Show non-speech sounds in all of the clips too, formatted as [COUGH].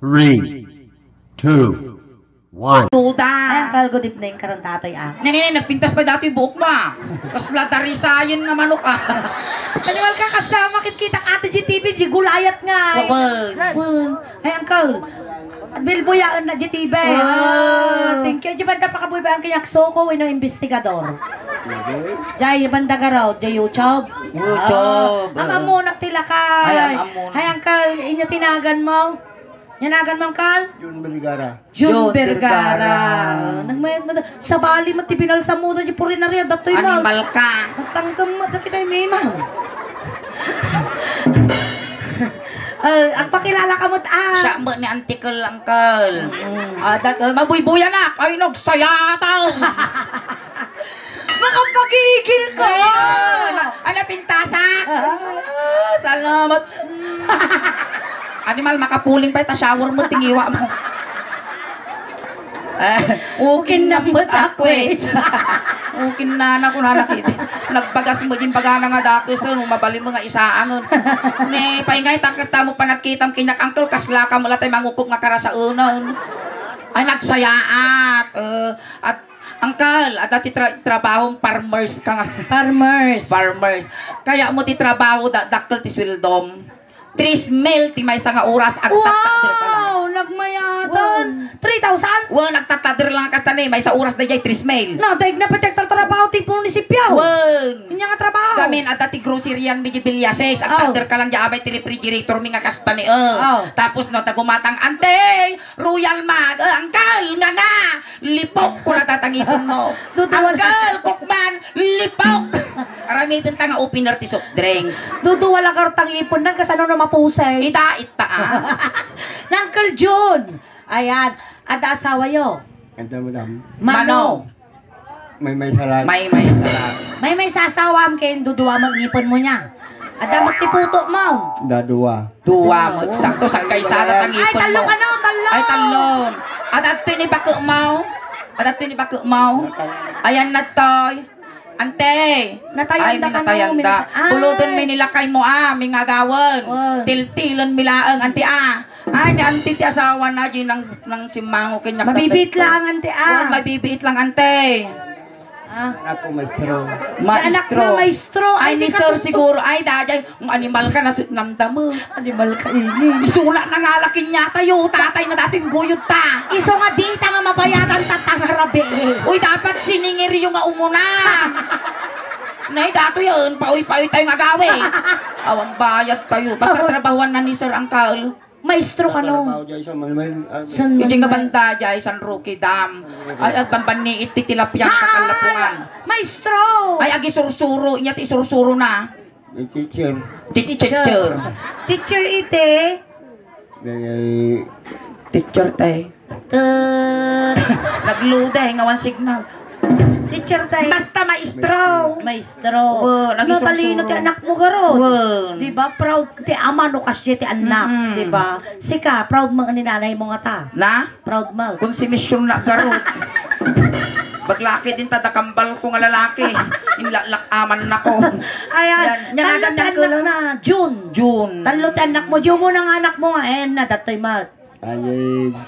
three, two, one. Ay, Duda. Uncle, good evening. Karon tatoy ah. Nene, nagpintas pa dati yung buhok mo ah. Kasla tarisayin nga manok ah. [LAUGHS] Kaniwal ka kasama kit kita ato GTV, di gulayat nga. eh. Wawal. Ay, Uncle. Bilboyaan na GTV. Wow. Ah, thank you. Di ba napakabuhay ba ang kayak soko, ino investigador? Jay, banda ka raw, Jay YouTube. YouTube. Ah, ang amunak tila ka. Ay, ang amunak. Ay, Uncle, inyo tinagan mo. Yanagan mo, Uncle? Jun Bergara. Jun Vergara. Vergara. Nagmayad mo sa bali mo tibinal sa mudo di puri na riyan datoy mo. Animal ka. Matangkam mo kita may ma'am. [LAUGHS] Ay, ang pakilala ka mo ah. Siya mo ni Antikal Uncle. Mm. Ah, dat, uh, mabuybuya na. Kayo nagsayataw. [LAUGHS] Makapagigil ka. Ano pintasa? Ah, salamat. [LAUGHS] Animal, makapuling pa ita shower mo, tingiwa mo. Eh, [LAUGHS] ukin na mo ako eh. [LAUGHS] ukin na na ko na nakita. Nagbagas mo din baga na nga dako so mabali mo nga isaangon. [LAUGHS] Ne, paingay takas ta mo pa nakitang kinyak angkol kasla ka mo latay mangukok nga kara sa unon. Ay nagsayaat. eh, at angkal, at dati tra- trabahong farmers ka nga. Farmers. farmers. Kaya mo ti trabaho da dakkel ti swildom. Tris mil ti nga oras ag tatadir ka lang. Wow, nagmayatan. 3,000? Wa nagtatadir lang kas tani may sa oras da jay tris mil. No, daig na patek trabaho ti munisipyo. Wan. Inya nga trabaho. Gamin at dati grocery yan medyo bilyases. At Oh. tadir ka lang di abay ti refrigerator mi nga kas tani. Uh. Oh. Tapos no tagumatang ante, royal mag, angkal, nga nga, lipok ko na tatangipon mo. [LAUGHS] Angkal, kukman, lipok. [LAUGHS] Arami din tanga opener ti soft drinks. Dudu wala ka rutang ipon nan kasano na mapusay. Ita, ita, ah. [LAUGHS] Uncle June. Ayan. At asawa yo. Kanta madam. Mano. May may salat. May may sarap. May may sasawam kay duduwa mag-ipon mo niya. At magtiputo mo. Dadua. Duwa mo. Sakto sa kaysada tang Ay, ipon mo. ka no, talo. Ay, talon. At ato ni bako mo. At ato ni bako mo. Ayan na toy. Ante. Ay, Natayanda ka. Ay. Buludon mi nilakay mo ah, mi ngagawan. Wow. Tiltilon mi laang, anti ah. Ay, ni anti ti asawa na di ng, ng simango kanya. Mabibit lang, ante ah. Mabibit lang, ante. Ah. Ako maestro. Anak na maestro. Ay, ni sir siguro. Ay, dajay. Kung animal ka na namdam mo. Animal ka ini. Isula na nga laking niya tayo. Tatay na dating guyod ta. Iso nga di ta nga mabayatan tatangarabi. Uy, dapat siningir yung nga umuna. [LAUGHS] Nay, dato yun. Pauy-pauy tayo nga gawe. [LAUGHS] Awang bayad tayo. Pagkatrabahuan na ni Sir Angkal. Maestro ka no. ah, San Hindi nga banda dyan, San Roque Dam. Ay, at pampaniit ti tilapyang kakalapungan. Maestro. Ay, agi sursuro. Inya ti sursuro na. Teacher. Teacher. Teacher ite. Teacher tay. Tut. [LAUGHS] Naglude, ngawan signal. Teacher tayo. Basta maestro. Maestro. Wow, Ano naging talino sursuro. ti anak mo garo? Wow. Di ba? Proud ti ama no kasi ti anak. Mm-mm. Di ba? Sika, proud mo ni nanay mo nga ta. Na? Proud mo. Konsumisyon na garot. Baglaki din tadakambal ko nga lalaki. Inlalak aman na ko. Ayan. Yan, yan ko anak lang. na. June. June. Talo ti anak mo. June mo na nga anak mo nga. Eh, na datoy mat. ay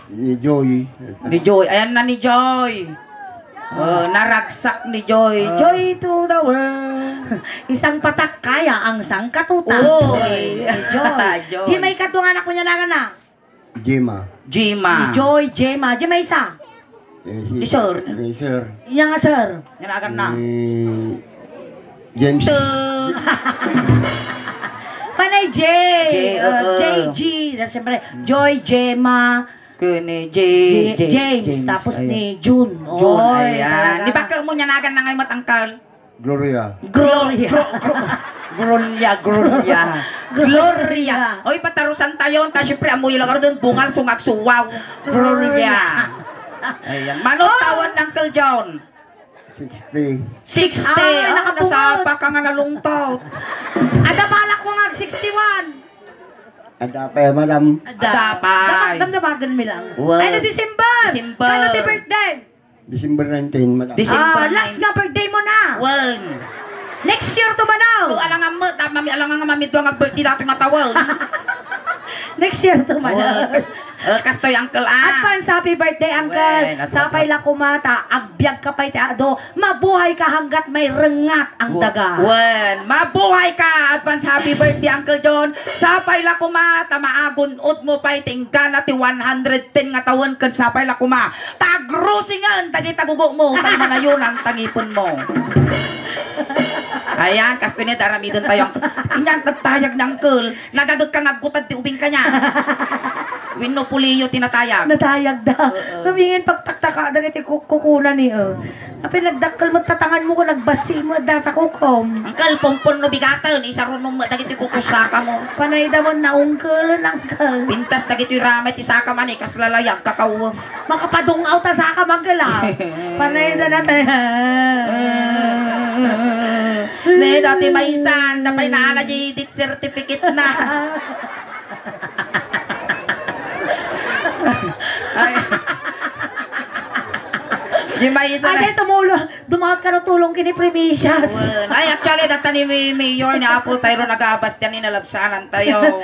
ni Joy. Ni Joy. Ayan na ni Joy. Oh, naragsak ni Joy. Ah. Joy to the world. [LAUGHS] Isang patak kaya ang sangkatuta. Oy. [LAUGHS] Joy. Joy. Di may katung anak mo niya na na. Jima. Jima. Ni Joy, Gemma. Di may isa. Eh, Ni Sir. Ni Sir. Iya nga sir. Yan agad na. Eh, James. Tug. [LAUGHS] Panay J. J, uh, oo. JG. Siyempre, Joy, Gemma, Kuni J. J- James, tapos ayan. ni June. June. Oy, Ayan. talaga. Di ba ka mo niya nagan na ngayon matangkal? Gloria. Gloria. Gloria, Gloria. [LAUGHS] Gloria. Oy, patarusan tayo. Ta, syempre, amoy lang doon. Bungal, sungag, suwaw. Gloria. Ayan. Manong tawan ng Uncle John. 60. 60. Ay, Ah, nakapungol. nasapa ka nga nalungtot. Ada balak mo nga 61. Ada pa yan, madam. Adapay. Damdamagan mo lang. Wow. Ay, na December. December. Kano di birthday? December 19, madam. December Ah, last 9. nga birthday mo na. One. Next year to manaw. Tu alang nga ta mami alang nga mami nga birthday dato nga tawag. [LAUGHS] Next year to manaw. Kastoy Uncle ah. Advance happy birthday, Uncle. Advance Sapay la kumata, agbyag ka pa'y teado. Mabuhay ka hanggat may rengat ang daga. Wen, mabuhay ka. Advance happy birthday Uncle John. Sapay la kuma, tamaagunod mo pa'y tinggan at 110 nga taon kan sapay la kuma. Tagrusingan, tagi tagugo mo. Tay manayon ang tangipon mo. [LAUGHS] Ayan, kasto ni darami doon tayo. Inyan, nagtayag ng Uncle. Nagagod ka ngagutad ti ubing ka niya. [LAUGHS] Wino puliyo tinatayag. Natayag da. Oo. Kamingin pagtaktaka, dagiti kukunan ni oh. Api nagdakkel mo tatangan mo ko, nagbasi mo, data ko kom. Uncle, pompon no bigatan. Isa runong mo, dagiti kukusaka mo. Panay da mo na ungkel, nangkel. Pintas dagiti ramay ti saka man eh, kaslalayag kakaw. Makapadungaw ta sa ka magkala. Panay da natin. Ne, dati may isan, napay naala di certificate na. [LAUGHS] Ay. Di may isa Ate, na. tumulo. Dumakat ka na tulong kini Primicias. Ay, actually, data ni May- Mayor ni Apple tayo nagabas [LAUGHS] yan ninalapsanan tayo.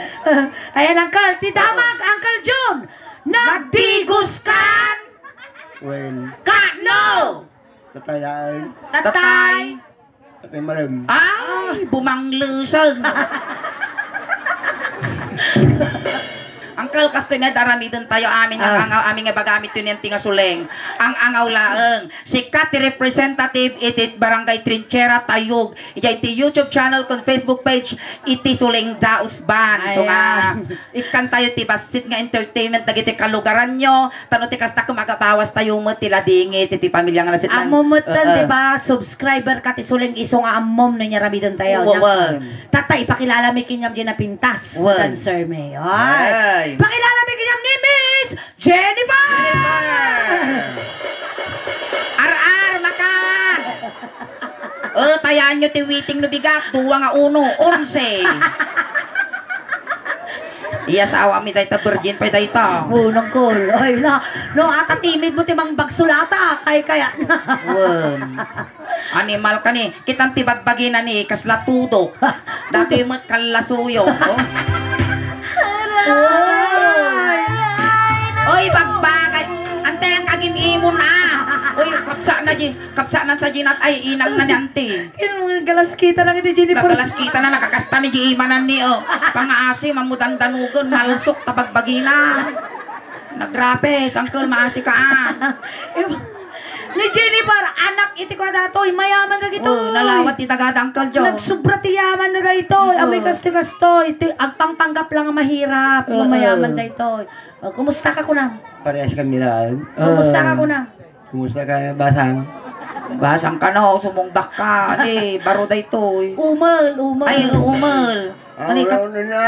Ayan, Uncle. Tidamag, Uncle John. Nagdigos kan. Wen. Kano. Katayaan. Tatay. Tatay malam. Ay, [LAUGHS] bumanglusang. Angkal kasto na darami dun tayo amin ang Ah. angaw amin nga bagamit yun yung tinga suleng. Ang angaw laeng. Sikat ti representative iti barangay Trinchera Tayog. Ijay ti YouTube channel kon Facebook page iti suleng daos ban. So nga ikan tayo ti basit nga entertainment dagiti kalugaran nyo. Tano ti kasta kumagabawas tayo mo ti ladingi ti ti pamilya nga nasit Ang mumutan, di ba? Subscriber ka ti suling iso nga amom na niya rabi doon tayo. Wow, wow. Tatay, pakilala mi kinyam dyan na pintas. Wow. Dancer. Ay. Ay. Pakilala mi kinyam ni Miss Jennifer! Ar-ar, makan! Oh, tayaan nyo ti witing no bigak, duwa nga uno, onse. Iya sa awa mi dayta virgin pa dayta. Unang call. Ay na. No, ata timid mo timang bagsulata. Kay kaya. Wen. Animal ka ni. Kitang tibagbagi na ni, kasla tudo. [LAUGHS] Dati mo kalasuyo. Oh. Ay. Oy, bagbagay. Ante ang kagimimon na. Oy, kapsa na di. Kapsa na sa ginat ay inang na ni ante. Galas kita lang iti Jennifer. Nagalas kita na nakakasta ni Giimanan ni o. Pangaasi, mamudandanugon, malsok, tapagbagina. Nagrapes, uncle, maasi ka ah. [LAUGHS] Ni Jennifer, anak iti ko datoy, mayaman ka gito. Oh, nalawat ti tagada uncle Jo. Nagsubra ti yaman na dayto. Oo. Amay kasto kasto. Ito, ang pangpanggap lang ang mahirap. Oo. Mayaman dayto. Oh, kumusta ka kuna? Parehas kami laan. Kumusta ka kuna? Kumusta ka basang? Basang ka no, sumungbak ka. Di, baro day to. eh. Umal, umal. Ay, umel. Ano ka? Na.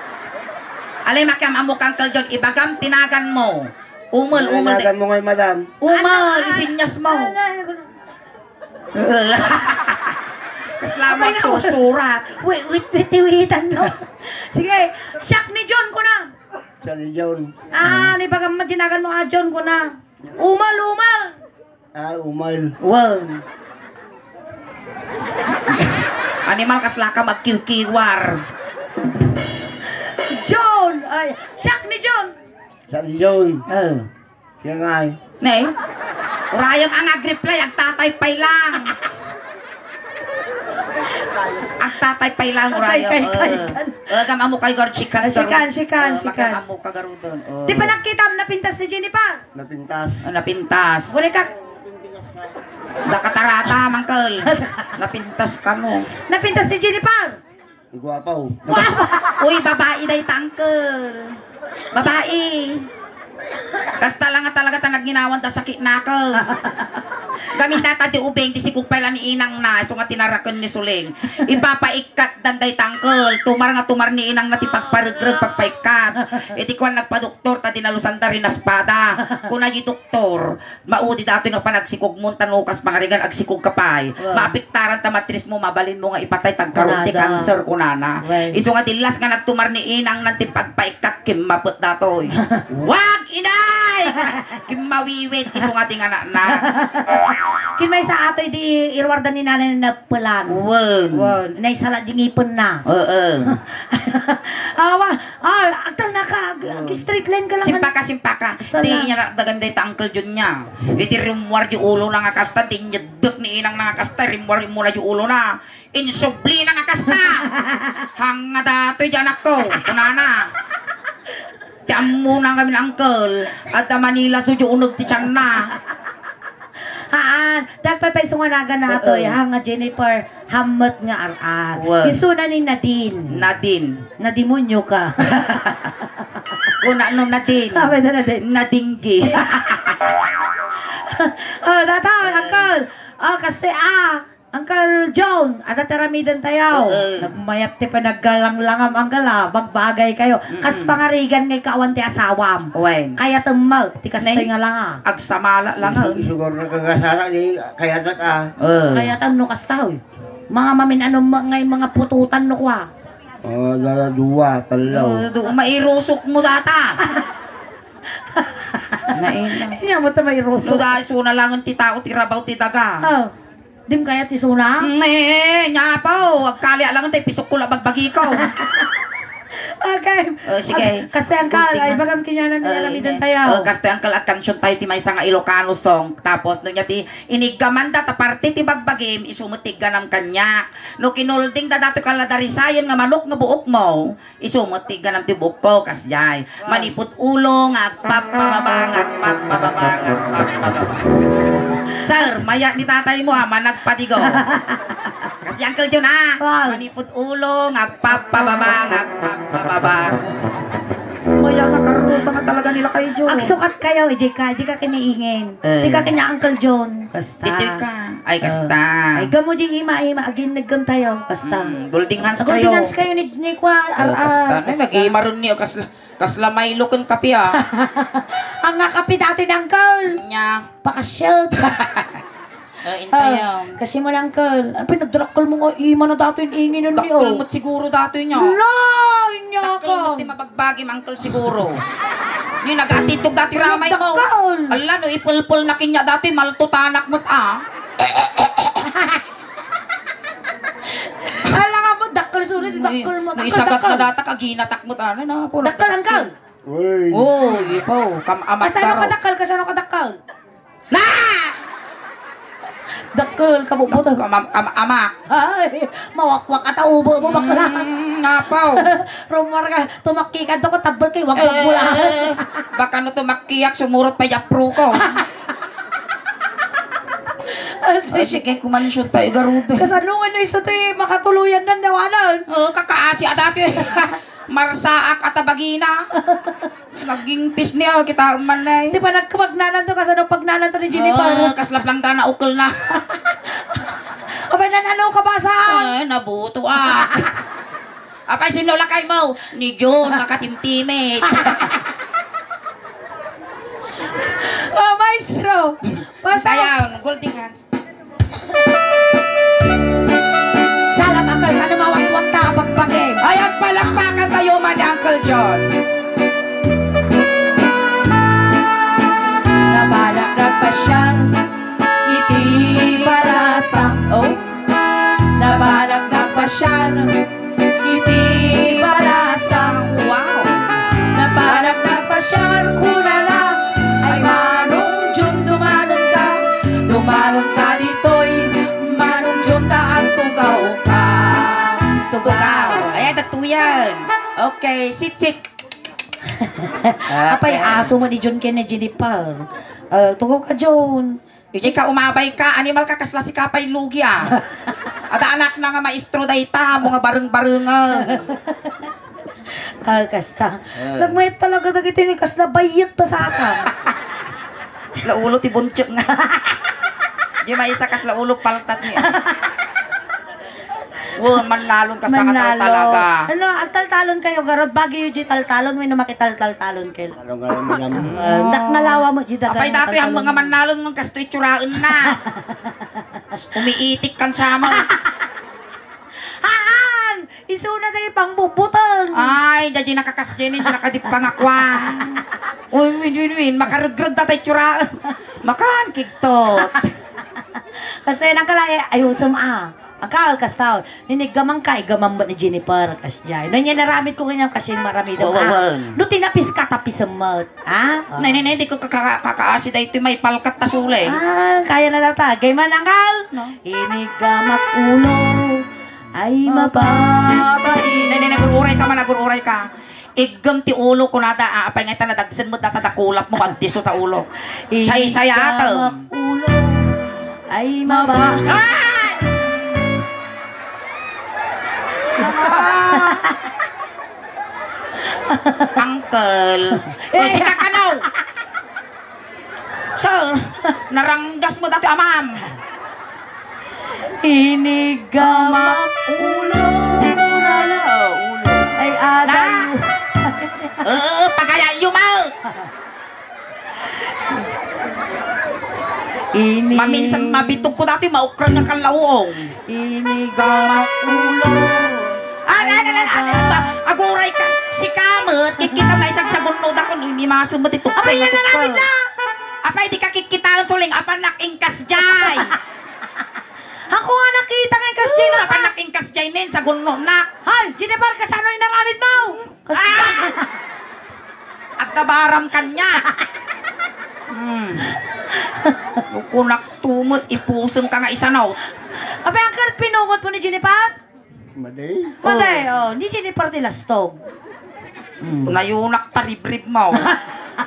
[LAUGHS] Alay, makiam amok uncle John, ibagam tinagan mo. Umel, umel. Tinagan mo ngayon, madam. Umel, isinyas mo. Kaslamat susurat. Wait, wait, wait, waitan no. Sige, siyak ni John ko na. Sa Legion. Ah, ni baka matinagan mo ah, John ko na. Umal, umal. Ah, umal. Well. Animal kasla ka magkiwkiwar. John! Ay, siyak ni John! Sa Legion. Oh. Kaya nga eh. Nay, urayang ang agriply, ang tatay pay lang. ang tatay pay lang, urayang. Kay, kay, kay, kay. Uh, gam amo kay gar chikan. Ah, chikan, chikan, chikan. amo ka garudon. Oh. Di ba nakita mo napintas si Jennifer? Napintas. Oh, napintas. Guli ka, Dakatarata, mangkel. Napintas ka mo. napintas si Jennifer! Gwapaw. Uy, babae day tangkel. Babae. Kasta lang nga talaga ta nagginawan ta sakit na ka. Gamit tata di ubeng di sigug pala ni inang na so nga tinaraken ni Suling. Ipapaikat danday tangkel. Tumar nga tumar ni inang na ti pagparegreg pagpaikat. Iti kwan nagpa-doktor ta dinalusan ta rin espada. Kung nagi doktor, maudi dato nga panagsikog mo tanukas pangarigan agsikog kapay. Maapiktaran ta matris mo mabalin mo nga ipatay tagkaroon ti cancer kunana. Iso nga dilas nga nagtumar ni inang nanti pagpaikat kim maput datoy. [LAUGHS] Wag inay! [LAUGHS] Kim mawiwit iso nga ting anak na. [LAUGHS] Kinmay sa ato di irwarda ni nanay na pelan. Wen. Wow, nay sala jingipon na. Oo. [LAUGHS] Awa, ah, aktal na ka, G- straight line ka lang. Simpaka, simpaka. Di niya nagdagan day ta Uncle Jun niya. Iti rimwar yung ulo na nga kasta. Di niya duk ni inang na nga kasta. Rimwar mo na yung ulo na. Insubli na nga kasta. Hanga dato yung anak ko. Kunana. Tiyan mo na kami uncle. At Manila yung unog ti tiyan na. [LAUGHS] Haan, dagpapaisungan na to, Oo. ha nga Jennifer, hamot nga arar. Wow. Isu na ni Nadine. Nadine. Nadimonyo ka. [LAUGHS] Kuna no Nadine. Sabi na Nadine. Nadinggi. [LAUGHS] oh, natawa, Uncle. Oh, kasi ah, Uncle John, ada teramidan tayo. Oo. Nagmayat ti pa naggalang-langam ang gala, magbagay kayo. Kas Mm-mm. pangarigan ngay kawan ti asawam. Wen. Kaya temal, ti kas Nay. nga lang ah. Agsamala lang. ah. Siguro na kagasara ni kaya na ka. Uh. Kaya tam no kas tao. eh. Mga mamin ano ma- ngay mga pututan no kwa. Oh, dala dua, talaw. Uh, mairusok mo data. [LAUGHS] Naina. Iya mo ta may So roso. dahil suna lang ang titao tirabaw titaga. Oh. Dim kaya ti suna? Nya pa o. Agkali lang tayo pisok ko bagbagi ko. [LAUGHS] Okay. Oh, sige. Ah, Kasi ang kal, ay bagam kinyanan Ay, nila lamidan tayo. Oh, kasto ang kalakansyon tayo ti may isang Ilocano song. Tapos no niya ti inigamanda ta parte ti bagbagim isumutig ganam kanya. No kinulding da dato kala darisayon nga manok nga buok mo. Isumutig ganam ti buok ko kasjay. Manipot ulo nga agpapababang agpapababang agpapababang. Sir, maya ni tatay mo ha, managpatigo. [LAUGHS] Kasi Uncle John ha, Wow. manipot ulo nga agpapababang agpapababang. Maya nga karoon ba nga talaga nila kay John? Ang sukat kayo, eh, di ka, di ka kiniingin. Eh. Di ka kanya Uncle John. Kasta. Ito ka. Ay, kasta. Ay, gamo di ima-ima, agin naggam tayo. Kasta. Mm, Golding hands kayo. dinans kayo ni, ni Kwa. Oh, ah, kasta. ah, Ay, nag-iima rin niyo. Kasla, kasla may lukon kapi ah. [LAUGHS] Ang nga kapi dati ng Uncle. Nya. Pakashoot. [LAUGHS] Uh, intayo. Ah, kasi mo lang, Uncle. Ano pinagdrakal mo nga ima na dati yung ingin nun niyo. Daktul mo't siguro dato niya. Wala, inya ka. mo't ti mabagbagi mangkol siguro. Ni nagatitog dati ramay mo. Dakal. Ala no, ipulpul na kinya dati, maltutanak mo't ah. Ala nga mo, dakal sunod, mo. Dakal, Isagat na dakal. data kaginatak mo't ano na. pulo. Dakal, Uncle. Uy. Oh, ipo. Kam amat Kasano ka dakal? Kasano ka dakal? Na! Dakal, kabubuto. Kam kam amak. Ay, mawakwak at ubo mo bakla. Mm, napaw. [LAUGHS] Rumar ka, tumakki ka doon ko, tabal kay wag wag Eh, baka no tumakiyak, sumurot pa yapro ko. [LAUGHS] Ay, sige, kumansyon tayo, garudo. Kasanungan na isa tayo, makatuluyan ng dawanan. Oh, kakaasi at dati. [LAUGHS] Marsaak at abagina. Naging pisni oh, kita umanay. Di ba nagkapagnanan to, kasano pagnanan to ni Oh, Jennifer? kaslap lang ka na ukol na. [LAUGHS] Abay, nanalo ka ba sa? Ay, nabuto ah. Apay, sinulakay mo. Ni June, makatimtimit. [LAUGHS] Oh, maestro. Basta. Sayaw, golding hands. Salam akal, ano mawakwak ta, pagpagim. Ayan, palakpakan tayo man ni Uncle John. Nabalak na pa siyang Apay aso mo ni John Ken ni Jennifer. Uh, tugaw ka John. Ijay ka umabay ka, animal ka kasla si kapay lugi ah. Ada anak na nga maestro dayta, mga bareng-barengan. [LAUGHS] Ah, kasta. Eh. Nagmayat talaga na kita ni kasla bayat pa sa akin. [LAUGHS] Kasla ulo ti bunchok nga. [LAUGHS] Di may isa kasla ulo paltat niya. Wow, manlalon kas nakatal talaga. Ano, ang taltalon kayo, garod. Bagay yung di taltalon, may numakital-taltalon kayo. Ano nga naman naman. [LAUGHS] Uh, dak nalawa mo, di dagan. Apay dato yung mga manlalon ng kasto itsuraen na. [LAUGHS] Umiitik kan sama. [LAUGHS] Haan! Isuna na yung pangbubutang. Ay, dadi nakakasjen, hindi nakadipangakwan. Uy, win, win, win, makarugrug na tayo tsura. Makan, kiktot. Kasi nang kalaya, ayusam ah. Akal kas tao, ninigamang ka, igamang ba ni Jennifer, kas jay. No, niya naramit ko kanyang kasi marami daw. Ah. No, tinapis ka tapis sa mat. Ah? Nay, nay, nay, di ko kaka- kakaasi dahil ito may palkat na sule. Ah, kaya na nata. Gay man angkal. No? Inigamak ulo ay mababait. Nay, nay, nagururay ka man, nagururay ka. Igam ti ulo ko nata, aapay nga tanadagsan mo tatatakulap mo kag diso ta ulo. Say-saya ato. Inigamak ulo ay mababait. Ay! [LAUGHS] Uncle. [LAUGHS] O, si Kakanaw. Sir, naranggas mo dati amam. Inigamak ulo ulala ulo ay adayo. [LAUGHS] Eh, pagaya yumaw. Ini Maminsan mabitog ko dati, maukran nga kalawong. Inigamak ulo. Ah, na, na, na, na, na, aguray ka. Si Kamot, kikita nga isang sagunod ako, no, may mga sumot ito. Abay, yan na namin na. Apay, di ka kikitaan suling, apanak ingkas jay. [LAUGHS] Ako nga nakita nga kasi Gina. Apanak ingkas jay nin, sagunod na. Hay, Jennifer, kasano yung naramit mo? Ah! At nabaram kanya. Hmm. [LAUGHS] Kunak tumot, ipusong ka nga isa na. Abay, ang karat pinungot mo ni Jennifer? Maday. Kasi, oh, ni Jennifer tilastog. Hmm. Nayunak taribrib mo.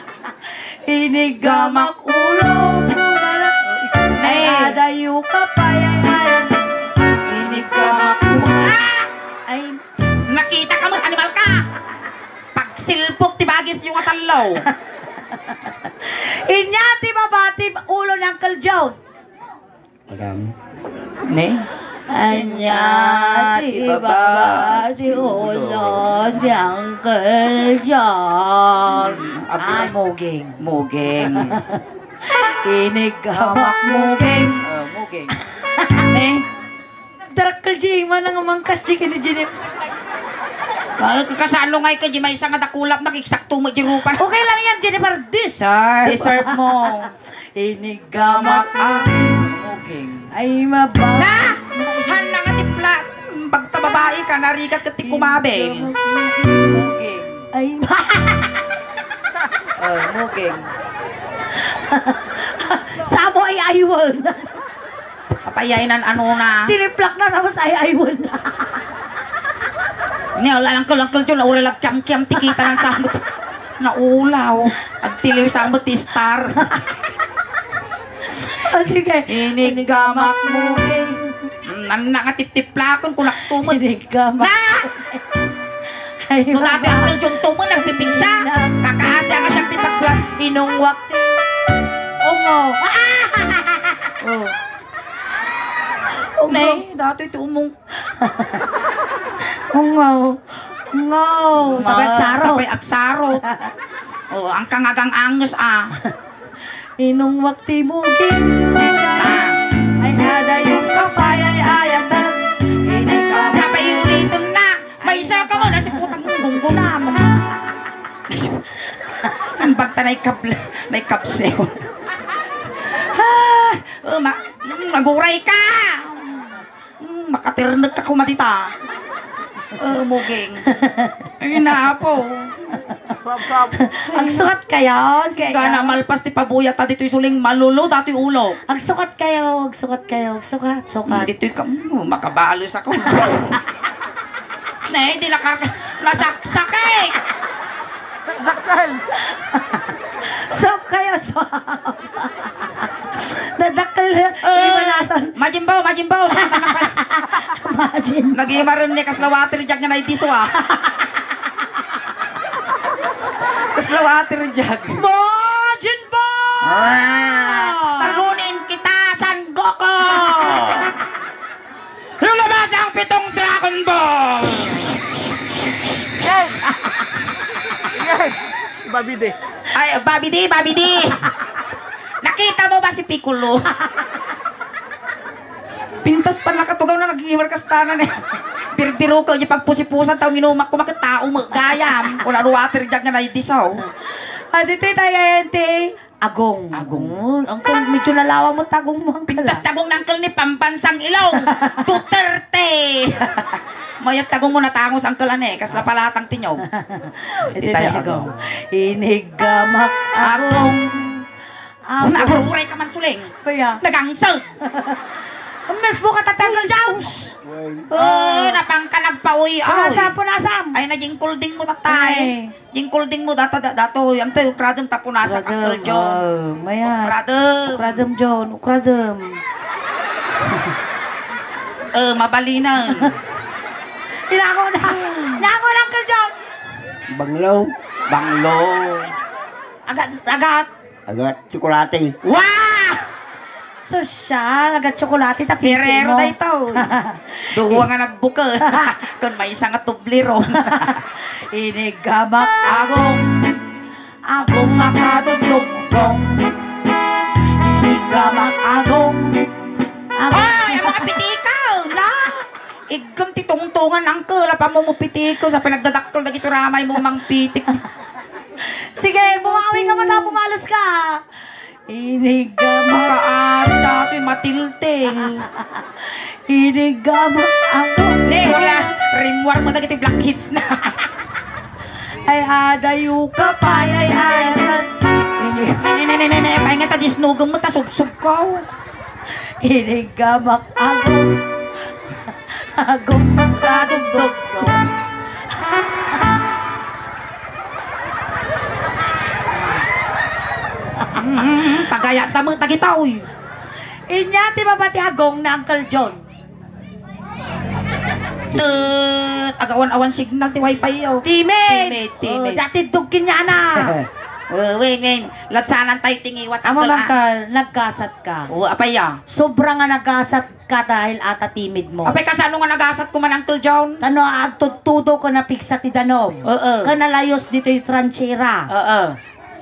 [LAUGHS] Inigamak ulo. Ay, Ay. adayo ka pa, ay, ay. Inigamak ulo. Ay, Nakita ka mo, animal ka. Pag silpok, tibagis yung atalaw. [LAUGHS] inyati babati ulo ng Uncle Joe. Maram. Ne? Anyati babati ulo ng Uncle Joe. Ah, moging. Mugeng. Inigamak Mugeng. Uh, mugeng. Eh, Darakal Jay, manang mangkas di ka ni Jennifer. Ay, kakasalo nga ka, may isang adakulap, nakiksakto mo, jirupan. Okay lang yan, Jennifer. Deserve. Deserve mo. Inigamak Mugeng. ay maba. Na! Han na nga tipla. Bagta babae ka, narigat ka ti kumabel. Mugeng. Ay, Uh, [LAUGHS] mugeng. [LAUGHS] Samo ay aywan. Kapayainan ano na. Tiniplak na tapos ay aywan na. Ni wala lang kulang kulto na ulalag kiam kiam tikita ng samot. Naulaw. At tiliw samot star. [LAUGHS] O sige. Inigamak mo. Nan na nga tip-tiplakon kunak tumod. Inigamak. Na! No [LAUGHS] dati ang kultong tumod nagpipiksa. Kakaasya nga siyang tipagplan. Inong wakti. Ungo. Oh. Ungo. Dati ito umong. [LAUGHS] Ungo. Ungo. Sabay saro. Sabay aksarot. [LAUGHS] Oh, ang kangagang angus ah. Inong wakti bugin. Ah. Ay ada yung kapay ay ayatan. Inigamak. Sabay ulitin na. May isa ka mo na si putang bunggo na. Ang bagta na ikable, na ikapsew. Ah, oh, ma maguray ka. Mm, Makatirnag ka kumatita. Oh, muging. Ay, na po. [LAUGHS] Ang sukat kayo. Kaya, Gana malpas ti pabuya ta dito'y suling malulo dati ulo. Ang sukat kayo. Ang sukat kayo. Sukat. Sukat. Dito'y ka, mm, makabalos [LAUGHS] ako. Na, hindi nakar... Nasaksak eh! Sok kayo. Sok. Nadakal na. Imanatan. Majimbaw, majimbaw! [LAUGHS] Imagine. Nag-iimaron niya kaslawati rin dyan nga na itiso ah. Kaslawati rin dyan. Imagine ba? Talunin kita, San Goku! [LAUGHS] Lumabas ang pitong Dragon Ball! [LAUGHS] Babide. Ay, Babi D, Babi D! [LAUGHS] Nakita mo ba si Piccolo? Pintas pa nakatugaw na nag-iimar kastanan eh. Birbiro ko, yung pagpusipusan tao inumak ko makita tao mo gayam. Kung ano water dyan nga na idisaw. Adito tayo ente. Agong. Agong. Uncle, medyo nalawa mo tagong mo, Uncle. Pintas ah. tagong ng ni pambansang ilong. [LAUGHS] Duterte. Mayat tagong mo na tangos ang ane, kasla palatang tinyog. [LAUGHS] Ito tayo agong. Inigamak agong. Kung Agong. nagururay ka man suling. Kaya, Nagangsag. [LAUGHS] ang mes mo katatanggal daw. Well, Oh, napangkalag pa uy. Punasam, punasam. Ay na jingkulding mo tatay. Ay. Jingkulding mo data dato yung tayo kradem tapunasa ka Uncle John. Oh, maya. Kradem. Ukradem, John. Ukradem. Eh, [LAUGHS] mabalinan. Tinako na. [LAUGHS] Tinako na, Uncle John. banglaw. Banglo. Agat, agat. Agat, tsokolate. Wah! Sosyal, agat tsokolate tapi Herrero na ito. [LAUGHS] Duwa nga nagbuka. [LAUGHS] Kung may isang atubliro. Inigamak agong. Agong makadugdugdong. Inigamak agong. Agong. Ay, ang mga pitikaw na! Igam titungtungan ang kala pa mo mo pitikaw sa pinagdadakol na gito ramay mo mang pitik. [LAUGHS] Sige, bumawi ka mo na, pumalas ka. Inigamak. Dati matilting. Inigamak agong. Hindi, wala. Rimwar mo na gito black hits na. Ay adayu ka pa, ay ay ay. Nene, pahinga ta disnugong mo ta subsub ko. Inigamak agong. Agong makadugdog ko. Mm, pagaya ta mo tagitaw. Inya, ti ba pati agong na Uncle John? Tut, agawan-awan signal ti wifi yo. Timid! Timid, timid. Oh, dati dugkin niya na. Oh, wait, wait. Latsanan tayo tingiwat. Amo ah. Uncle, nagkasat ka. Oo, apay ya. Sobrang nga nagkasat ka dahil ata timid mo. Apay kasano nga nagasat ko man Uncle John? Ano, agtutudo ko na piksa ti Danom. Oo. Kanalayos dito yung tranchera. Oo.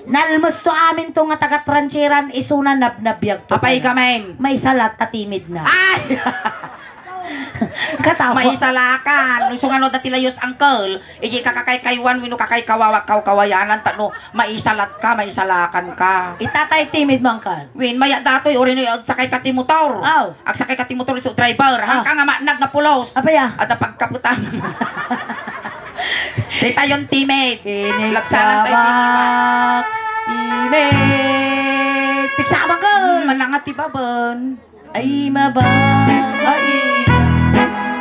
Nalmos to amin to nga taga-trancheran isuna nabnabiyag to. Apay ka men. May salat ta timid na. Ay! [LAUGHS] Katawa. May salakan. So nga no dati layos uncle. Iji kakakay kaywan wino kakay kawawa kaw kawayanan tano maisalat ka, maisalakan ka. Itatay timid mo, Uncle. Win maya datoy ori no ag sakay ka ti motor. Aw. Ag sakay ka ti motor so driver. Ah. Hangka nga manag nga pulos. Apaya. At pagkaputan. [LAUGHS] Di tayong teammate. Lapsanan tayo Inigabak timid. Piksama ko. Manangat ti baban. Ay mababay.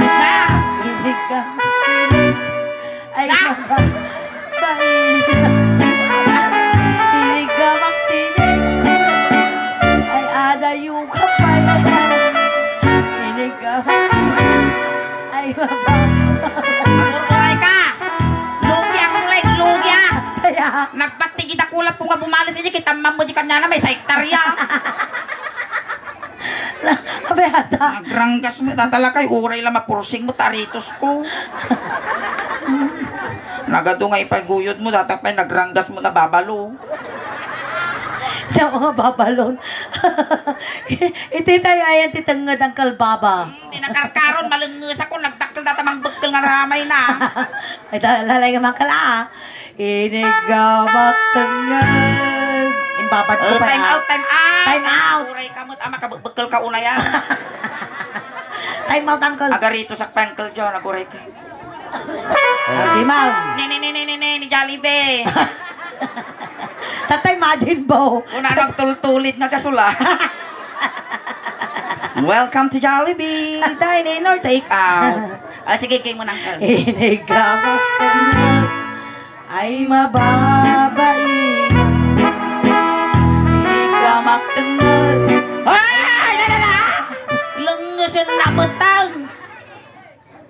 Na! Inigabak timid. Ay Na! mababay. Inigabak timid. Ay adayo ka pa. Inigabak Ay mababay. [LAUGHS] Nagpati kita kulap po nga bumalis niya kita mambo di kanya na may sektarya. [LAUGHS] Abeyata. Nagranggas mo tatala kay uray lang mapursing mo taritos ko. [LAUGHS] Nagado nga ipaguyod mo datapay nagranggas mo na babalo. Siya mga babalon. [LAUGHS] Iti tayo ayan titangad ang kalbaba. Hindi nakarkaron malungus ako nagdakkel datamang bekkel nga ramay na. [LAUGHS] Ay, lalay ka mga kala. Inigabak tangad. Imbabad ko Oh, pa time out, time out. Time out. Uray ka mo tama kabekkel ka una yan. [LAUGHS] Time out, uncle. Agarito sa penkel John aguray ka. Hindi, ma'am. Ni ni ni ni ni ni Jollibee. [LAUGHS] Tatay, imagine mo. Una nagtultulit na kasula. [LAUGHS] Welcome to Jollibee. Dine in or take out. [LAUGHS] Ah, sige, king mo na. Uncle. Inigabak tangad. Ay mababay. Inigabak tangad. Ay! Na, na, na! Lungus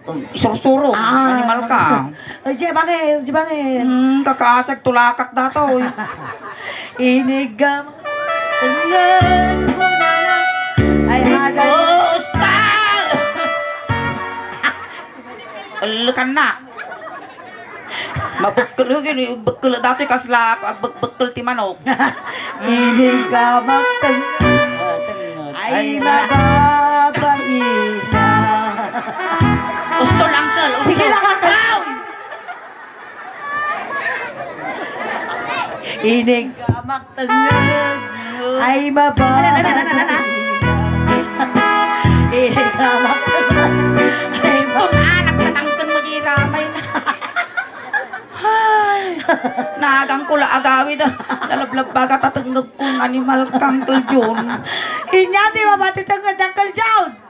yung nabutang. Oh, Isursuro. Animal ka. Ay, di bakit? Di bakit? Hmm, kakaasag tulakak dato. eh. [LAUGHS] Inigam Tengah mo na lang Ay ada Gusta! Alukan [LAUGHS] na. Mabukul gini, bukul dati kasla, bukul ti manok. [LAUGHS] Inigam Tengah Ay mababay na Gusto lang kal, gusto. Sige lang, uncle. Inigam Gamak tengah ay babae. Eh, gamak tengah ay Ito na, anak na tangkan mo di ramay na. Ay, nagang ko la agawid ah. Lalablab baga tatanggag kong animal kang John. Inyati mabati tengah dangkal jaun.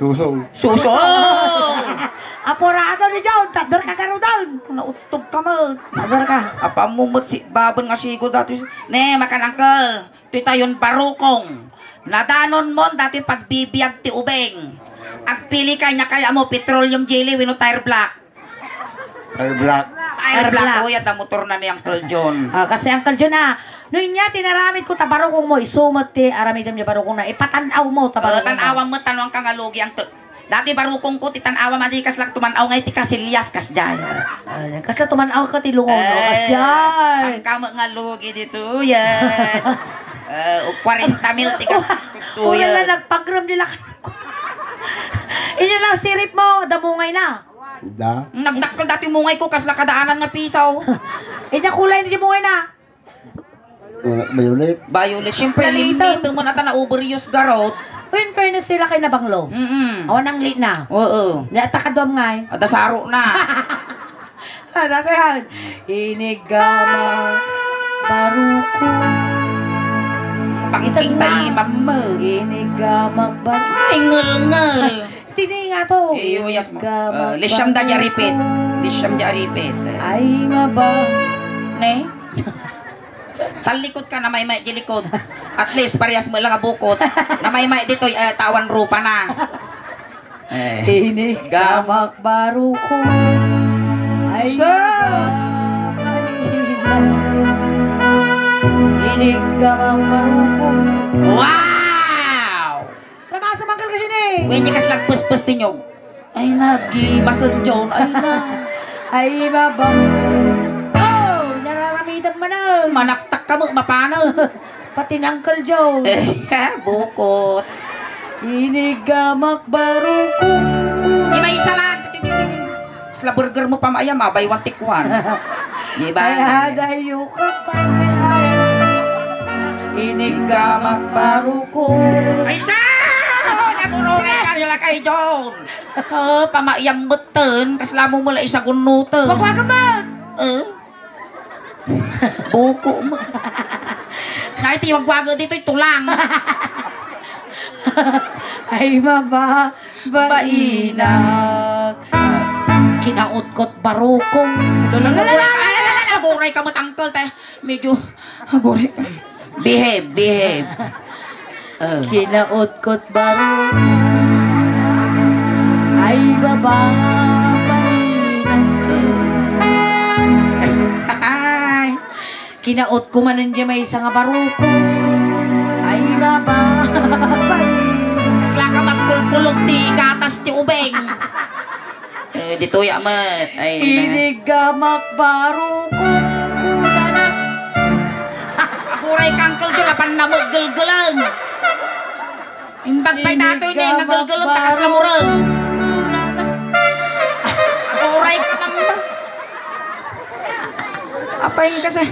Susong. Suso! [LAUGHS] Apurado ni jaun, tadar ka karo. Nautog ka mo. Tadar ka. Apa mumut si babon nga sigo dati. Ne, makan uncle. Ito tayon parukong. Nadanon mo dati pagbibiyag ti ubeng. Agpili ka niya kaya mo petroleum jelly wino tire black. Air black. Tire Tire black black. ko yata motor na ni Uncle [LAUGHS] John. Ah, kasi Uncle John na, no inya tinaramid ko tabarokong mo, isumot ti aramidam niya barokong na, ipatanaw mo Uh, tabarokong tanawa mo tanong kang alugi ang Dati barukong ko ti tanawa madikas lang tumanaw ngay ti kasilyas kas dyan. Ah, kasi tumanaw ka ti lungon, no? Eh, Kasyay. Ang kamo nga lugi dito yan. [LAUGHS] Uh, 40 mil ti kas Una yan. na nagpagram nila. [LAUGHS] Inyo na sirip mo, damungay na. Da. Nagdakkel dati mungay ko kas lakadaanan nga pisaw. [LAUGHS] Inya kulay ni mungay na. Violet. Violet, syempre limito mo na ta na overuse garot. O in fairness nila kay nabanglo. Mm Awan ang lit na. Oo. Nga takadom nga eh. Ada saro na. [LAUGHS] Ah, dati yan. Inigama baruko. Pakiting tayo mamma. Inigama baruko. Ay, ngel-ngel. Tini nga to. Iyo, yes mo. Uh, lisyam da jaripit. Lisyam jaripit. Ay maba. Ne? [LAUGHS] Talikod ka na may may gilikod. At least parehas mo lang ang bukot. Na may may dito eh, tawan rupa na. [LAUGHS] Eh. Inigama baruko. Ay So? maba. Inigama baruko. Wow! Lamasa mangkal kasi ni. When kas lagpus-pus tinyog. Ay nagi, masan John. Ay na. Ay maba. Oh, nararamitan mo na. Manaktak ka mo, mapano. [LAUGHS] Pati ng Uncle Joe. [LAUGHS] Eh, bukot. Inigamak baruko. Di may isa lang. Sla burger mo pa maya, mabay one take one. Di ba? Ay hadayo ka pa. Inigamak baruko. Ay sa! Kay John. Oh, pamayang beten, kaslamo mo lang isa gunutan. Pagwa ka ba? Eh? Buko mo. Kahit iwagwago dito, tulang. Ay maba. Bainak. Kinautkot baruko. Naguray ka, matangkol, te. Medyo, naguray ka. Behave, behave. Eh. Kinautkot baruko. Ay baba. Ay. [LAUGHS] Kinaot ko man nandiyan may isang baruko. Ay baba. Kasla ka magkulkulog ti gatas ti ubeng. Eh, dito ya mat. Ay, na. Inigamak baruko. Kuna na. [LAUGHS] Aguray kangkol dyan, apan na maggalgalan. Imbag pa'y dato yun eh, nagalgalan takas na murang. Na. Aguray ka mamba. Apay kasi.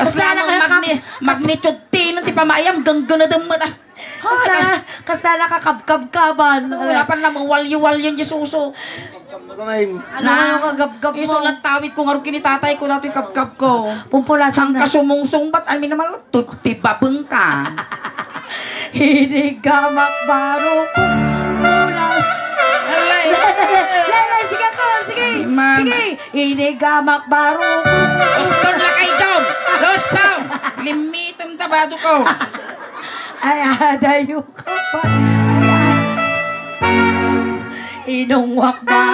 Mo ka- magni, magnitude T ng ti pamayam, ganggan na damat ah. Kasala, kasala kakabkab-kaban. Wala pa naman walyo-walyo yung suso. Kamay. Ano yung kagabgab mo? Isulat tawid ko nga rin kinitatay ko dati kapkap ko. Pumpulasan Ang na. kasumungsong ba't amin naman tuti babeng ka. [LAUGHS] Inigamak baruko. Kuna Lala, sige ka, sige. Ma'am. Sige. Inigamak baruko. Oston la kay John. Lost down. Limitum tabado ko. Ay, adayo ka pa. Inungwak ba?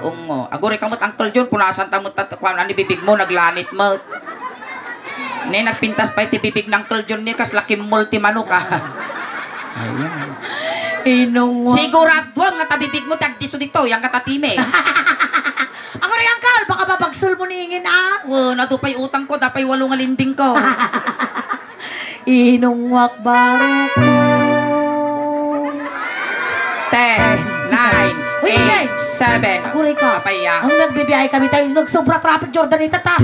Oo mo. Agore kamot Uncle John punasan tamot tat kwan ani bibig mo naglanit mo. Ni nagpintas pa iti bibig ng Uncle John ni kas laki multi manok ah. Ayan. Inungwak. Sigurado nga tabibig mo tagdiso dito yang katatime. Ako [LAUGHS] rin, Uncle. Baka mapagsul mo ningin, ah. Wo, natupay utang ko, dapay walo nga linding ko. [LAUGHS] Inungwak baruko. 10, 9, Uy, 8, 7. Aguri ka. Apay ya. Ang nagbibiyahe kami tayo, nagsobra traffic Jordan ita ta.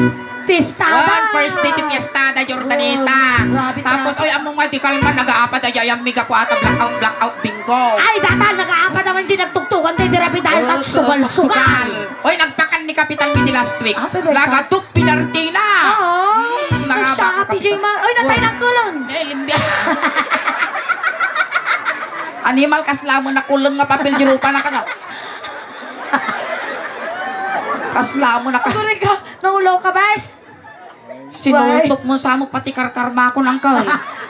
Pistada. One first day ti Fiestada, Jordanita. Oh, grabe, Tapos, oy, among mga di kalman, nag-aapat na jayang miga ko ata blackout, blackout bingo. Ay, data, nag-aapat naman din nagtugtugan tayo dirapi dahil Oh, sugal-sugal. Oy, nagpakan ni Kapitan Midi last week. Ah, Lagatok Pinartina. Oo. Hmm, mga Siya, baka PJ kapitan. Ma. Oy, natay ng kulon. Eh, limbya. [LAUGHS] Animal kasla mo na kulong nga papel jurupa na kasaw. kasla mo na ka. Sorry ka, naulaw ka, bas? Sinutok mo sa mo pati karkarma ko ng kal.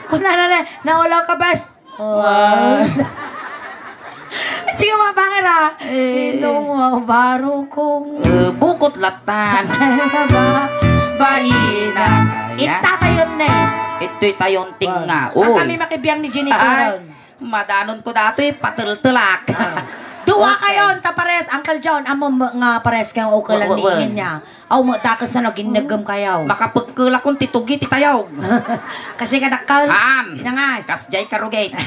Kung na na na, naulaw ka, [LAUGHS] bas? Wow. [LAUGHS] Hindi ka mapangera. Eh. Ino mo, baro kong... Eh, bukot latan. [LAUGHS] ba? Baina. Ayan. Itatayon na eh. Ito'y tayong tinga. Ang kami makibiyang ni Jenny Coron. Madanon ko dati, patul-tulak. [LAUGHS] Duwa Okay. kayon, ta pares, Uncle John, amo mo nga pares kayong Wa- wa- ukalanihin niya. Aw mo takas na no, ginagam kayaw. Makapagkula kong titugi, titayog. [LAUGHS] Kasi kadakal. Haan. Ina nga. Kasjay karugay. [LAUGHS]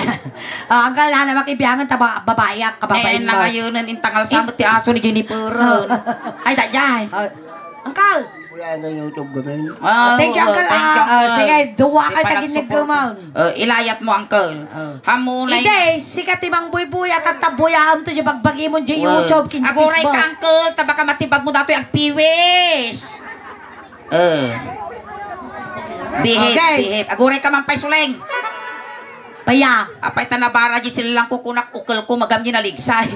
Ah, Uncle, na makibiyangan, ta ba- babae Eh, at kababae na ngayon, intangal sa mo ti aso ni Jennifer. Ay, dajay. Ah, Uncle, Kuya, ang YouTube gamin. Thank you, Uncle. Thank you, Uncle. sige, duwa Di kayo pa ta nagsupport. ginagamaw. Ilayat mo, Uncle. Hamunay. Hindi, sikat ibang buy-buy at tatabuyam to di bagbagi mo di YouTube kin Aguray ka, Uncle. Taba ka matibag mo dato yung agpiwis. Eh. Behave, Okay. behave. Aguray ka man. Paya. Apay tanabara di sila lang kukunak ukol ko magam di naligsay.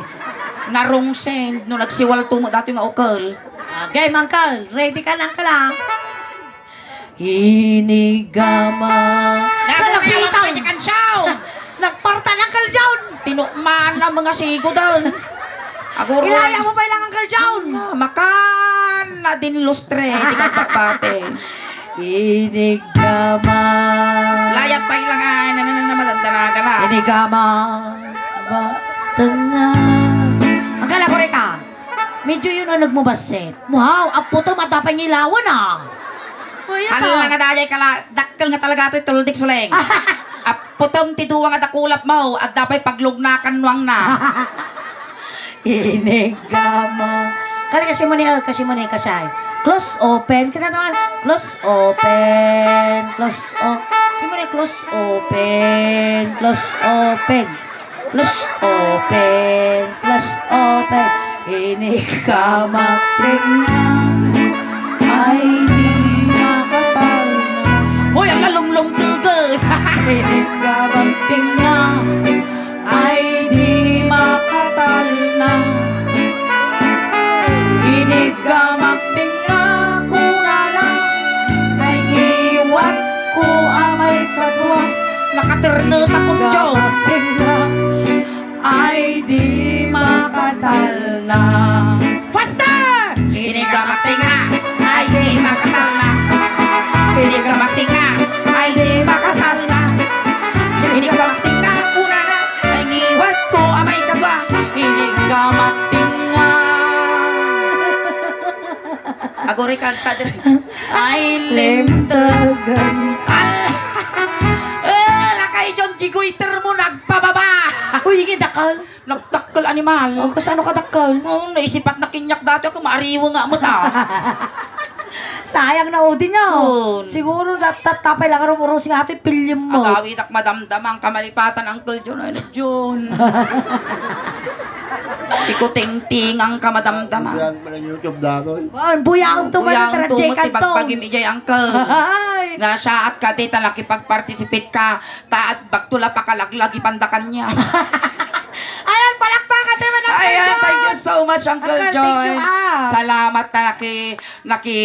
Narong send no nagsiwal tumo dato yung ukol. Okay, Uncle, ready ka na, Uncle, ah? Hinigama. Naguray Nagpakita. ka kanya kansyaw. [LAUGHS] Nagparta ng John. Tinukman na mga sigo doon. Aguray. Ilaya mo pa ilang Uncle John. Ah, Makan na din lustre. Di ka tapate. Hinigama. [LAUGHS] Layat pa ilang ay na na na madandanaga na. Hinigama. Batanga. Ang kala ko ka. Medyo yun ang nagmubasit. Wow, apo to matapang ilawan ah. Kuya Hala nga dayay kala dakkel nga talaga ito tuldik suleng. [LAUGHS] Aputom ti duwa nga dakulap mo at dapay paglugnakan nuang na. [LAUGHS] Hinigama. Kali kasi mo ni kasi mo ni kasay. Close open. Kita naman. Close open. Close open. Si mo ni close open. Close open. Close open. Close open. Hinigama. Ay di makapal na. Hoy, ang lalumlong tugod. [LAUGHS] Hinigama. Tingnan. Ay di makatal na. Inigamak tingnan ko na lang Kay iwat ko amay katwa Nakaternot akong Diyo. Inigamak tinga, ay di makatal na. Inigamak tinga, una na, ay ngiwat ko amay kagwa. Inigamak tinga. Agori kanta diri. Ay limtagan. Al. [LAUGHS] Eh, lakay John Jiguiter mo nagpababa. [LAUGHS] Uy, hindi dakal Nagtakkel animal. O, kasano ka dakal? Oh, naisipat na kinyak dati ako, maariwa nga mo ta. [LAUGHS] Sayang na udi niya Oo. Siguro tatapay lang rin si ate pilyum mo Agawid ak madamdam ang kamalipatan, Uncle John. Ay, John. [LAUGHS] Ikuting-ting ang kamadamdam. Kuya, ang YouTube dato. Wow, buyang to man tara tumot, Jake ibagbagim ijay, Uncle. Ay, Na siya at ka dita nakipag-participate ka, taat bagtula pa kalaglag ipandakan niya. [LAUGHS] Ayan, thank you so much, Uncle, Uncle, thank John. you, ah. Salamat na naki, naki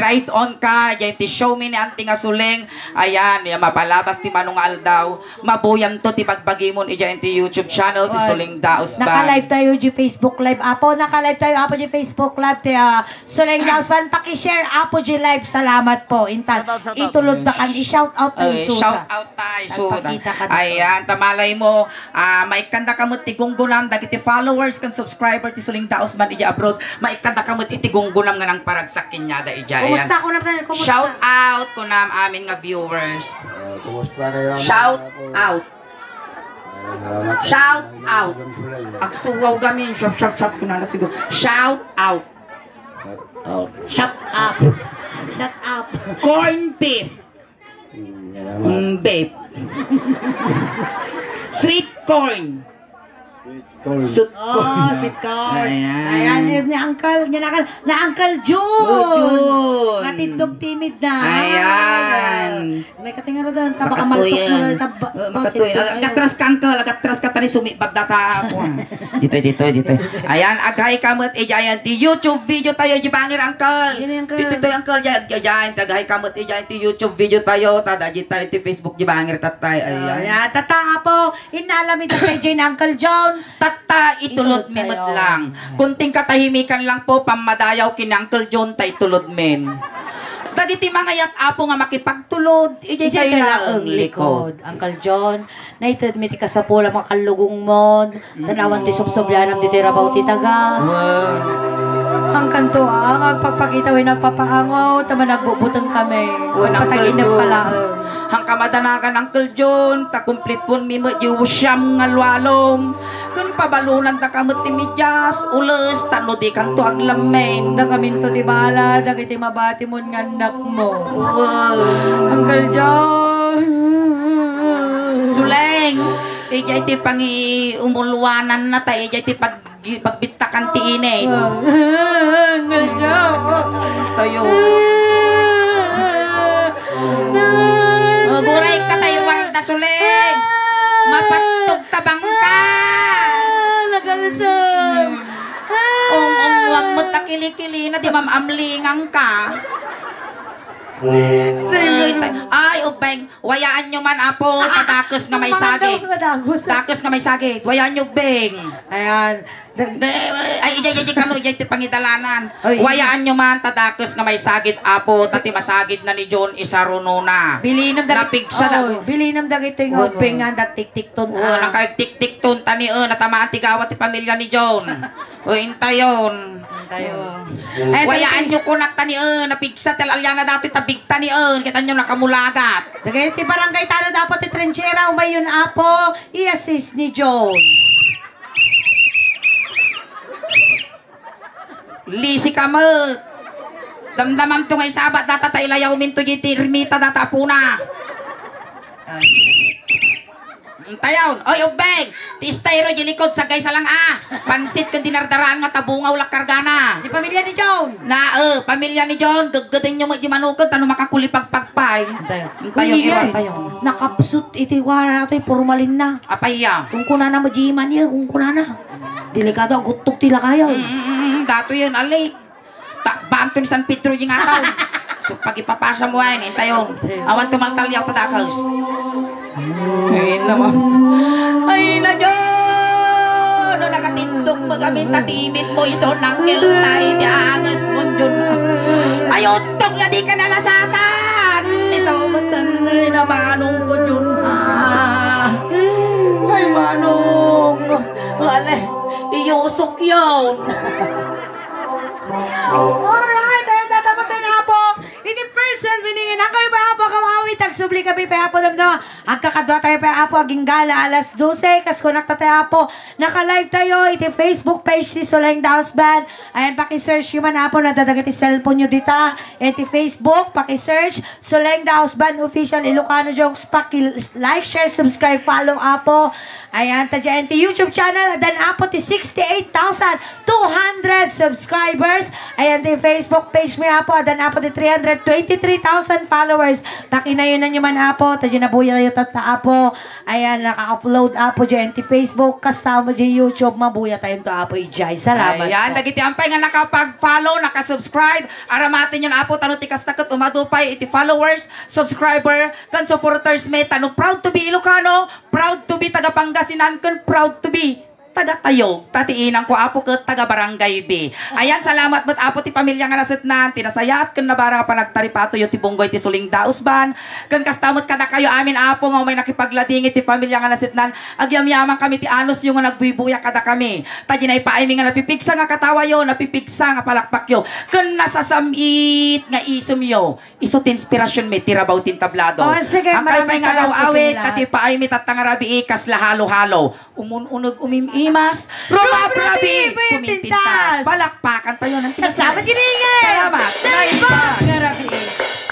ride on ka. Yan, ti show me ni Auntie nga suling. Ayan, yan, mapalabas ti Manong Aldaw. Mabuyam to, ti pagbagimon, iyan ti YouTube channel, ti suling daos ba. Naka-live tayo di Facebook live. Apo, naka-live tayo apo di Facebook live. Ti uh, Soleng Dausman, paki-share apo di live. Salamat po. Intan, itulod na kan. I-shout out to Ay, Suda. shout out tayo, Suda. Ayan, tamalay mo, ah, maikanda kamot ti gunggunam, dagiti followers kan subscriber ti suling daos man ija abroad, maikanda kamot iti gunggunam nga nang paragsak kinyada ija. Ayan. Kumusta ko na? Kumusta? Shout out ko na amin nga viewers. Uh, kumusta kayo? Shout out. Shout out. Agsuwaw kami, shop shop shop ko na na siguro. Shout out. out. Shut up. Shut up. Corn beef. Salamat. Mm, beef. [LAUGHS] Sweet corn. Sweet Oh, sweet corn. Ayan. [LAUGHS] Ayan, ni Uncle, ni Uncle, na Uncle June. Oh, June. Natindog timid na. Ayan. May katingin doon, taba ka malsok mo. Taba, Uh, makatuy. Agatras ka angkal, agatras ka tani sumibab data ako. dito, dito, dito. Ayan, agay kamot ijayan ti YouTube video tayo di bangir angkal. Yun, Uncle. Dito to angkal jayan tagay kamot ijayan ti YouTube video tayo tada di tayo ti Facebook di bangir tatay. Ayan. Ayan, tata po, inalami ta kay Jane Uncle John. Tata mimot tayo. lang. Kunting katahimikan lang po pamadayaw kin Uncle John tay tulod men. Dagiti mga yat apo nga makipagtulod, ijay Ijay tayo ka na ang likod. Uncle John, naitad mi ti kasapula mga kalugong mo. Tanawan ti subsoblanam ti tirabaw ti taga. Ang kanto ang agpapakita way nagpapaangaw, tama nagbubutang kami. Unang kaldo. Hang kamadanakan Uncle John, ta complete pun mi jiw siyam nga lualom. Kun pabalunan ta kamot ti midyas, ules ta no di kanto ang lamen. Da kami to di bala, dagiti mabati mo nga anak mo. Uncle John. Suleng, ijay ti pangi umulwanan na ta, ijay ti pag pagbitakan ti John. [LAUGHS] Tayo. Oh, guray ka tayo da suleng. Mapatog tabang ka. Nagalasang. Om om wam mo ta kilikili na di mamamlingang ka. Ay, ay, ubeng, wayaan nyo man apo, tatakos nga may sagit. Takos nga may sagit, wayaan nyo beng. Ayan. Ay, ijay, ijay, kano, ijay, ti pangidalanan. Ay. Wayaan nyo man, tatakos nga may sagit apo, tati masagit na ni John isaruno na. Bilinam dag Napigsa na- Oh, bilinam dag ito yung Oo, hoping nga dat tik-tik ton. Oo, nang kay tik-tik ton tani, oh, natamaan tigawa ti pamilya ni John. [LAUGHS] O, intayon. Tayo. Eh, Wayaan nyo kunak tani, oh, napigsa tel alyana dati tabig tani, oh, kita nyo nakamulagat. Dagay ti barangay tano dapat ti trenchera umayon apo i-assist ni John. Lisi ka mo. Damdamam to ngay sabat data ta ilayaw min to jiti rimita data puna. Tayaw, oy ubeng, tistay ro jilikod sa gay salang ah. Pansit kan dinardaraan nga tabungaw lakargana. Di pamilya ni John. Na eh, pamilya ni John, gaggating nyo di manukod, tano makakulipagpagpay. Tayo. Tayo, iwan tayo. Nakapsut iti wala nato formalin na. Apaya. Kung kuna na majiman niya, kung kuna na. Delikado gutok tila kayo. Mm, dato yun, alay. Ta baam to ni San Pedro yung ataw. [LAUGHS] so pag ipapasa mo ay, hintayo. Awan tumaltalyaw tadakas. Ay naman. Ay na John! No nakatindog mo kami tatimit mo iso nang kiltay di angas mo John. Ay utong ya di ka nalasatan. Iso matan na manong ko John. Ah. Ay manong. Ale, iyusok yun. Alright, ayun tatamatay na po. Iti first and winning na kayo pa po kawawi. Tagsubli kami pa po damdama. Ang kakadwa tayo pa po aging gala alas 12. Kas konakta tayo po. Naka-live tayo. Iti Facebook page si Soleng Daos Band. Ayan, pakisearch yung man po. Nadadagat cellphone nyo dita. Iti Facebook, pakisearch Soleng Daos Band Official Ilocano Jokes. Paki-like, share, subscribe, follow apo. Ayan, ta dyan ti YouTube channel. Dan apo ti 68,200 subscribers. Ayan, ti Facebook page mo apo. Dan apo ti 323,000 followers. Pakinayunan nyo man apo. Ta dyan nabuya tayo tata apo. Ayan, naka-upload apo dyan ti Facebook. Kasama dyan YouTube. Mabuya tayo to apo ijay. Salamat Ayan, dagiti ampay nga nakapag-follow, naka-subscribe. Aramatin yun apo, tano ti kastakot, umadupay, iti followers, subscriber, kan supporters me, tano proud to be Ilocano, proud to be taga Pangasinan, kan proud to be taga Tayog, tatiinan ko apo ket taga Barangay B. Ayan, salamat mat apo ti pamilya nga nasitnan, tinasayat ken nabara pa nagtaripato yo ti bunggoy ti suling dausban. Ken kastamot kada kayo amin apo nga may nakipaglading ti pamilya nga nasitnan, agyamyaman kami ti anos yung nga nagbuibuya kada kami. Tadi na ipaimi nga napipigsa nga katawa yo, napipigsa nga palakpak yo. Ken nasasamit nga isom yo. Iso ti inspirasyon mi tirabaw tin tablado. Oh, sige, Ang maraming kalpay nga awit, kati paay mi tatangarabi ikas lahalo-halo. Umununog umimi Himas, Rumabrabi, Rumabrabi. Pumimpintas. Palakpakan tayo ng Kasama [LAUGHS] pinagsabi. Salamat. Dahil ba? Bye. Grabe.